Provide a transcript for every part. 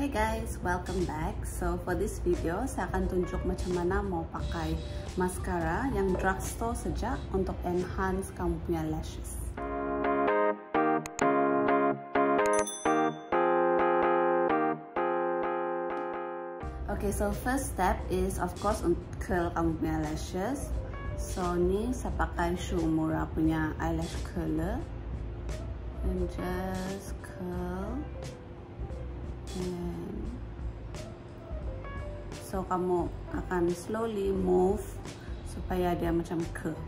Hey guys, welcome back. So for this video, saya akan tunjuk macam mana mau pakai mascara yang drugstore saja untuk enhance kamu punya lashes. Okay, so first step is of course untuk curl kamu punya lashes. So ni saya pakai Shumura punya eyelash curler and just curl. And so kamu akan slowly move supaya dia macam curve.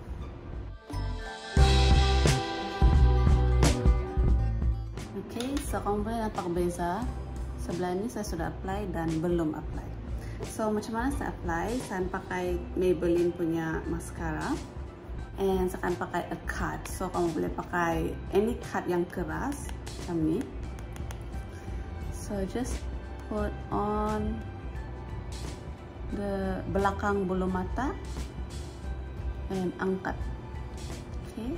Okay, so kamu boleh nampak beza. Sebelah ini saya sudah apply dan belum apply. So macam mana saya apply? Saya pakai Maybelline punya mascara. And saya akan pakai a cut. So kamu boleh pakai any cut yang keras macam ni. So just put on the belakang bulu mata and angkat. Okay.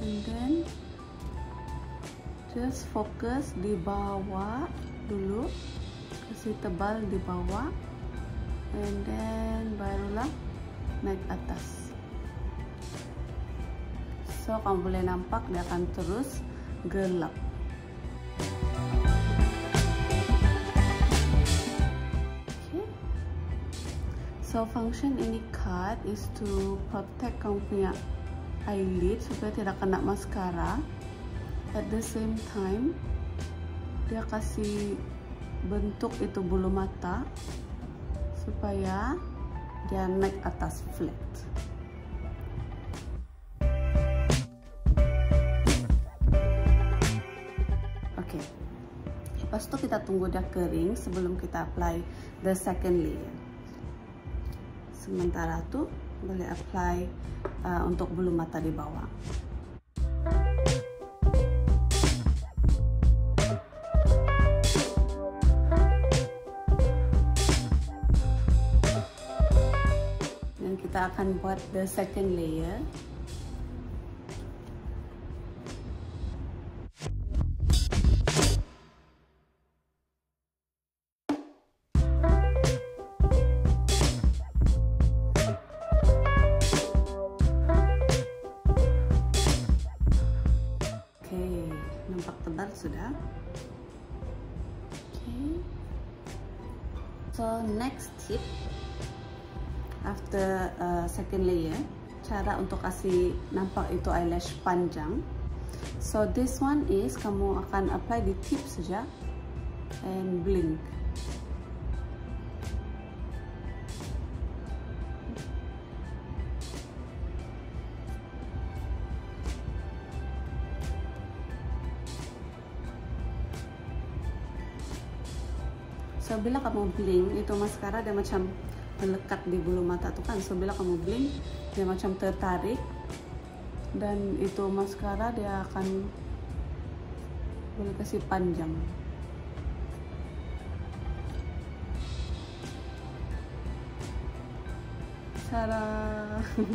And then just fokus di bawah dulu. Kasih tebal di bawah. And then barulah naik atas. So kamu boleh nampak dia akan terus gelap. So function ini cut is to protect kamu punya eyelid supaya tidak kena maskara. At the same time, dia kasih bentuk itu bulu mata supaya dia naik atas flat. Lepas itu kita tunggu dia kering sebelum kita apply the second layer. Sementara tuh boleh apply uh, untuk bulu mata di bawah. Dan kita akan buat the second layer so next tip after uh, second layer cara untuk kasih nampak itu eyelash panjang. So this one is kamu akan apply di tip saja and blink So bila kamu blink itu maskara dia macam melekat di bulu mata tuh kan. So bila kamu blink dia macam tertarik dan itu maskara dia akan boleh kasih panjang. Cara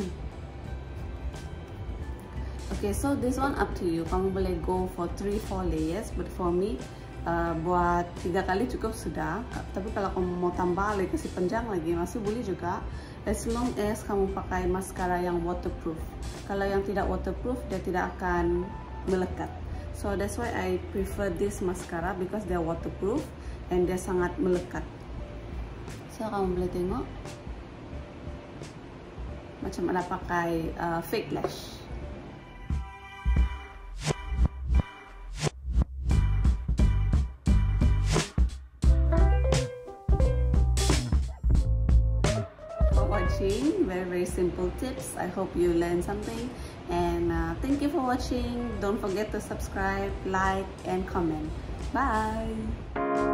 Okay, so this one up to you. Kamu boleh go for 3-4 layers, but for me uh, buat tiga kali cukup sudah. Tapi kalau kamu mau tambah lagi kasih panjang lagi. Masih boleh juga. As long as kamu pakai maskara yang waterproof. Kalau yang tidak waterproof dia tidak akan melekat. So that's why I prefer this mascara because are waterproof and dia sangat melekat. So kamu boleh tengok macam ada pakai uh, fake lash very very simple tips. I hope you learned something. And uh, thank you for watching. Don't forget to subscribe like and comment. Bye